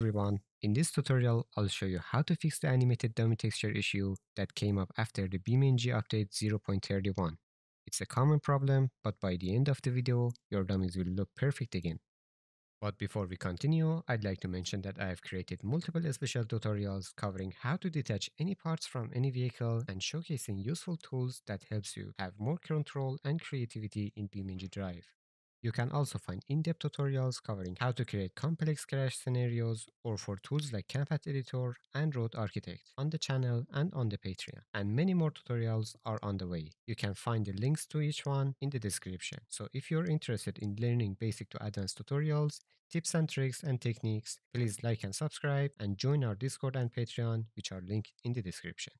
everyone. In this tutorial, I'll show you how to fix the animated dummy texture issue that came up after the BeamNG update 0.31. It's a common problem, but by the end of the video, your dummies will look perfect again. But before we continue, I'd like to mention that I have created multiple special tutorials covering how to detach any parts from any vehicle and showcasing useful tools that helps you have more control and creativity in BeamNG Drive. You can also find in-depth tutorials covering how to create complex crash scenarios or for tools like CamPath Editor and Road Architect on the channel and on the Patreon. And many more tutorials are on the way. You can find the links to each one in the description. So if you're interested in learning basic to advanced tutorials, tips and tricks and techniques, please like and subscribe and join our Discord and Patreon which are linked in the description.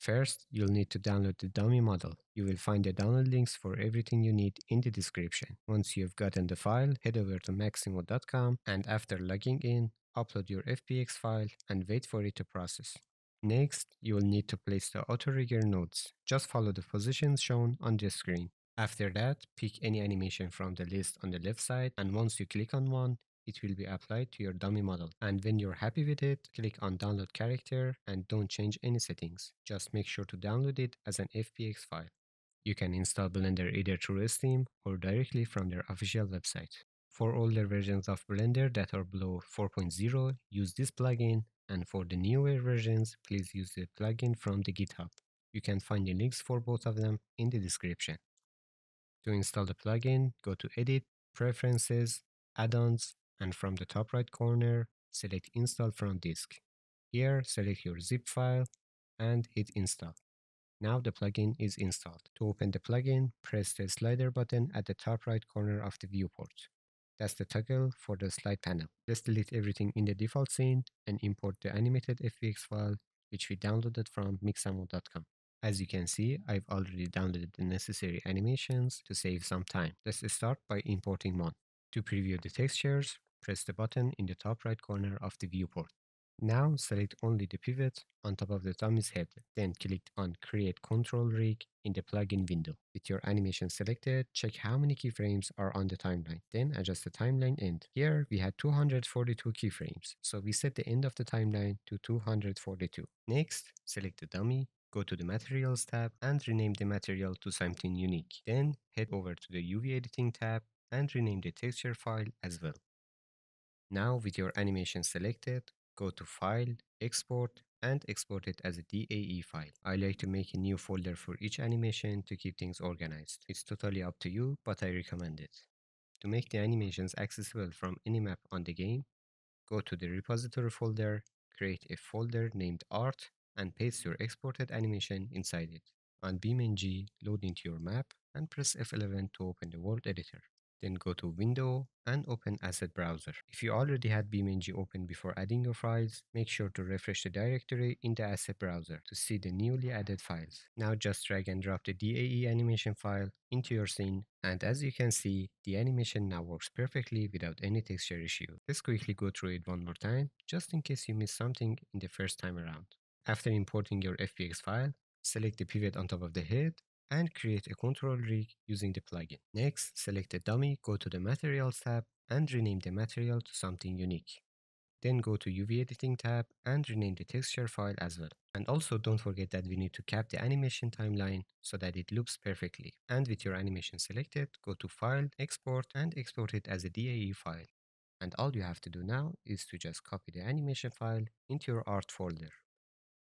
First, you'll need to download the dummy model. You will find the download links for everything you need in the description. Once you've gotten the file, head over to mixamo.com and after logging in, upload your FBX file and wait for it to process. Next, you will need to place the auto-rigger nodes. Just follow the positions shown on the screen. After that, pick any animation from the list on the left side and once you click on one, it will be applied to your dummy model. And when you're happy with it, click on download character and don't change any settings. Just make sure to download it as an FBX file. You can install Blender either through Steam or directly from their official website. For older versions of Blender that are below 4.0, use this plugin, and for the newer versions, please use the plugin from the GitHub. You can find the links for both of them in the description. To install the plugin, go to Edit, Preferences, Add-ons, and from the top right corner, select Install from disk. Here, select your zip file and hit Install. Now the plugin is installed. To open the plugin, press the slider button at the top right corner of the viewport. That's the toggle for the slide panel. Let's delete everything in the default scene and import the animated FBX file which we downloaded from mixamo.com. As you can see, I've already downloaded the necessary animations to save some time. Let's start by importing one. To preview the textures, press the button in the top right corner of the viewport. Now select only the pivot on top of the dummy's head, then click on Create Control Rig in the plugin window. With your animation selected, check how many keyframes are on the timeline, then adjust the timeline end. Here we had 242 keyframes, so we set the end of the timeline to 242. Next, select the dummy, go to the Materials tab and rename the material to something unique. Then head over to the UV Editing tab and rename the texture file as well. Now with your animation selected, go to File, Export, and export it as a DAE file. I like to make a new folder for each animation to keep things organized. It's totally up to you, but I recommend it. To make the animations accessible from any map on the game, go to the repository folder, create a folder named art, and paste your exported animation inside it. On BeamNG, load into your map and press F11 to open the world editor. Then go to Window and open Asset Browser. If you already had BeamNG open before adding your files, make sure to refresh the directory in the Asset Browser to see the newly added files. Now just drag and drop the DAE animation file into your scene and as you can see, the animation now works perfectly without any texture issue. Let's quickly go through it one more time, just in case you missed something in the first time around. After importing your FBX file, select the pivot on top of the head and create a control rig using the plugin. Next, select a dummy, go to the Materials tab and rename the material to something unique. Then go to UV Editing tab and rename the texture file as well. And also don't forget that we need to cap the animation timeline so that it loops perfectly. And with your animation selected, go to File, Export and export it as a DAE file. And all you have to do now is to just copy the animation file into your art folder.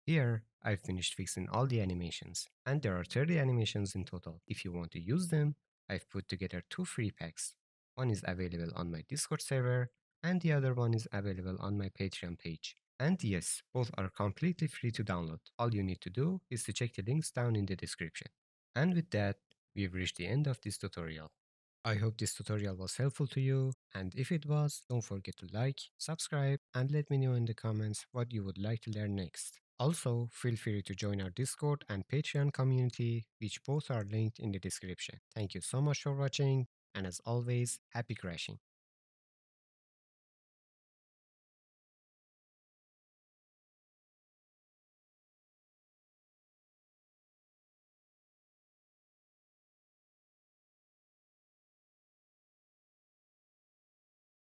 Here, I've finished fixing all the animations, and there are 30 animations in total. If you want to use them, I've put together two free packs. One is available on my Discord server, and the other one is available on my Patreon page. And yes, both are completely free to download. All you need to do is to check the links down in the description. And with that, we've reached the end of this tutorial. I hope this tutorial was helpful to you, and if it was, don't forget to like, subscribe, and let me know in the comments what you would like to learn next. Also, feel free to join our Discord and Patreon community, which both are linked in the description. Thank you so much for watching, and as always, happy crashing.